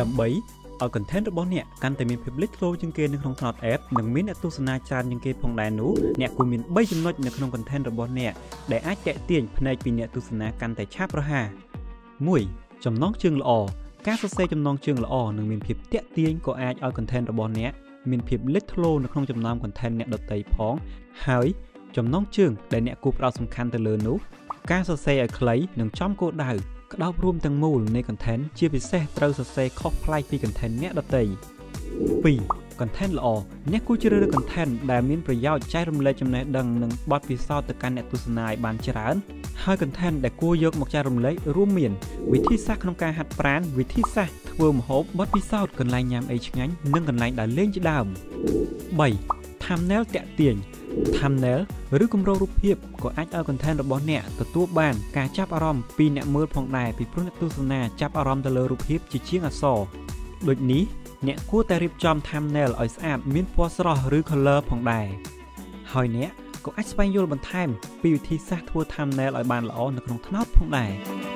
ដើម្បីឲ្យ content របស់អ្នកកាន់តែមានភាពលេចធ្លោជាងគេនៅក្នុង Cloud App និងមានអ្នកទស្សនាច្រើនជាងគេផងដែរនោះអ្នកគួរមាន3ចំណុចនៅក្នុង content របស់អ្នកដែលអាចតាក់ទាញភ្នែកពីអ្នកទស្សនាកាន់តែឆាប់រហ័ស1ចំណងជើងល្អការសរសេរចំណងជើងល្អនិងមានភាពតាក់ទាញក៏អាចឲ្យ content របស់អ្នកមានភាពលេចធ្លោនៅក្នុងចំណោម content អ្នកដទៃផងហើយចំណងជើងដែលអ្នកគួរផ្ដោតសំខាន់ទៅលើនោះ ការសរសេរឲ្យខ្លីនិងចំគោលដៅក្តោបរួមទាំងមូលនៃ content ជាពិសេសត្រូវសរសេរខុសប្លែកពី content អ្នកដទៃ2 content ល្អអ្នកគួរជ្រើសរើស content ដែលមានប្រយោជន៍ចែករំលែកចំណេះដឹងនិងបទពិសោធន៍ទៅកាន់អ្នកទស្សនាឲ្យបានច្រើនហើយ content ដែលគួរយកមកចែករំលែករួមមាន វិធីសាស្ត្រក្នុងការហាត់ប្រាណវិធីសាស្ត្រធ្វើម្ហូបបទពិសោធន៍កន្លែងញ៉ាំអីឆ្ងាញ់និងកន្លែងដើរលេងជាដើម3 thumbnail តាក់ទាញ thumbnail ឬគម្រោងរូបភាពក៏អាចឲ្យ content របស់អ្នកទទួលបានការចាប់អារម្មណ៍ពីអ្នកមើលផងដែរពីព្រោះអ្នកទស្សនាចាប់អារម្មណ៍ទៅលើរូបភាពជាជាងអក្សរដូចនេះអ្នកគួរតែរៀបចំ thumbnail ឲ្យស្អាតមានពណ៌ស្រស់ឬ color ផងដែរហើយអ្នកក៏អាចស្វែងយល់បន្ថែមពីវិធីសាស្ត្រធ្វើ thumbnail ឲ្យបានល្អនៅក្នុង Knout ផងដែរ